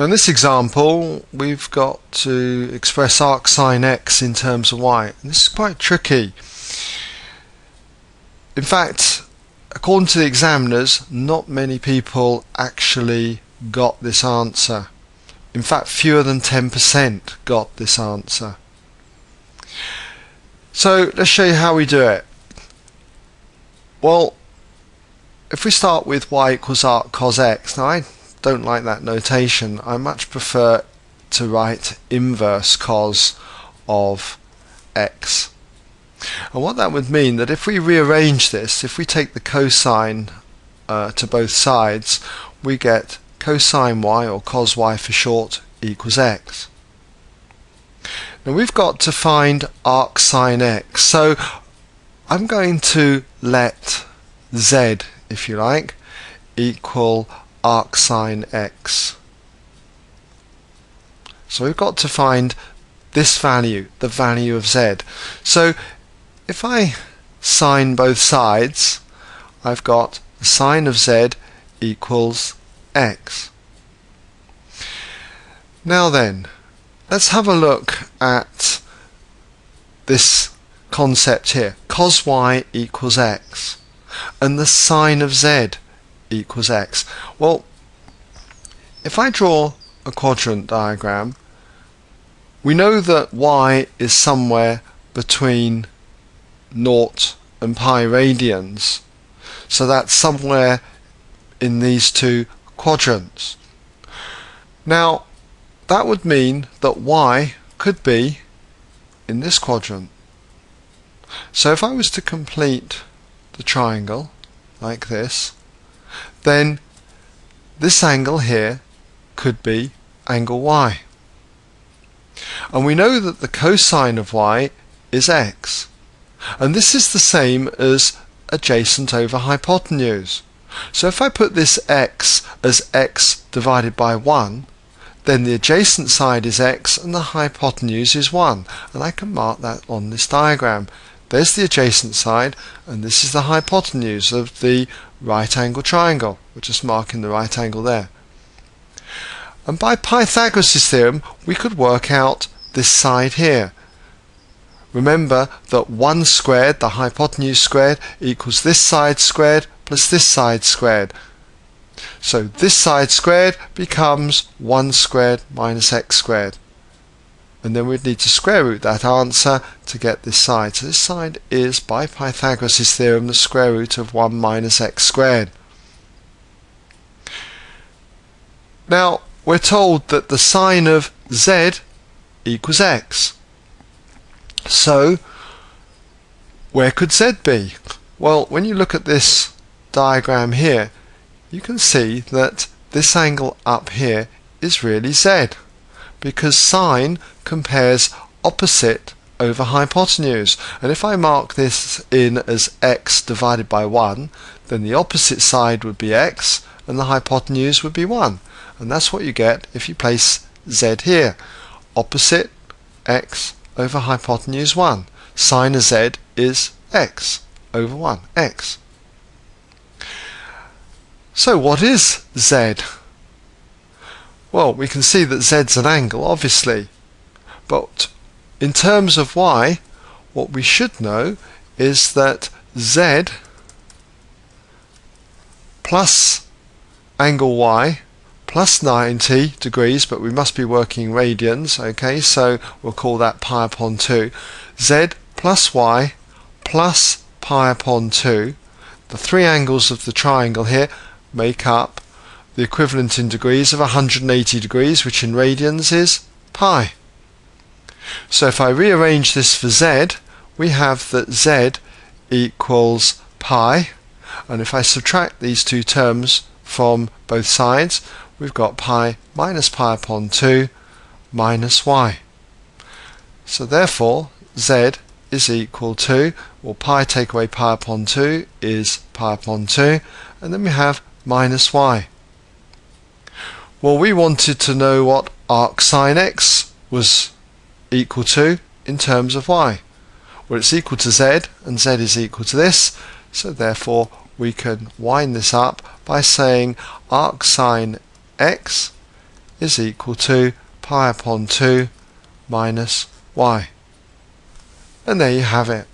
Now in this example we've got to express arc sine x in terms of y. And this is quite tricky. In fact, according to the examiners, not many people actually got this answer. In fact, fewer than 10% got this answer. So let's show you how we do it. Well, if we start with y equals arc cos x, now I don't like that notation. I much prefer to write inverse cos of x. And what that would mean that if we rearrange this, if we take the cosine uh, to both sides, we get cosine y or cos y for short equals x. Now we've got to find arc sine x. So I'm going to let z, if you like, equal arc sine x. So we've got to find this value, the value of z. So if I sine both sides, I've got sine of z equals x. Now then, let's have a look at this concept here. Cos y equals x and the sine of z equals x. Well, if I draw a quadrant diagram, we know that y is somewhere between 0 and pi radians. So that's somewhere in these two quadrants. Now, that would mean that y could be in this quadrant. So if I was to complete the triangle like this, then this angle here could be angle y. And we know that the cosine of y is x. And this is the same as adjacent over hypotenuse. So if I put this x as x divided by 1, then the adjacent side is x and the hypotenuse is 1. And I can mark that on this diagram. There's the adjacent side, and this is the hypotenuse of the right angle triangle. We're just marking the right angle there. And by Pythagoras' theorem, we could work out this side here. Remember that 1 squared, the hypotenuse squared, equals this side squared plus this side squared. So this side squared becomes 1 squared minus x squared and then we'd need to square root that answer to get this side. So this side is, by Pythagoras' theorem, the square root of 1 minus x squared. Now, we're told that the sine of z equals x. So, where could z be? Well, when you look at this diagram here, you can see that this angle up here is really z because sine compares opposite over hypotenuse. And if I mark this in as x divided by 1, then the opposite side would be x and the hypotenuse would be 1. And that's what you get if you place z here. Opposite x over hypotenuse 1. Sine of z is x over 1, x. So what is z? Well, we can see that z's an angle, obviously. But in terms of y, what we should know is that z plus angle y plus 90 degrees, but we must be working radians, okay, so we'll call that pi upon 2. z plus y plus pi upon 2, the three angles of the triangle here make up the equivalent in degrees of 180 degrees, which in radians is pi. So if I rearrange this for z, we have that z equals pi, and if I subtract these two terms from both sides, we've got pi minus pi upon 2 minus y. So therefore, z is equal to, well pi take away pi upon 2 is pi upon 2, and then we have minus y. Well, we wanted to know what arc sine x was equal to in terms of y. Well, it's equal to z, and z is equal to this, so therefore we can wind this up by saying arc sine x is equal to pi upon 2 minus y. And there you have it.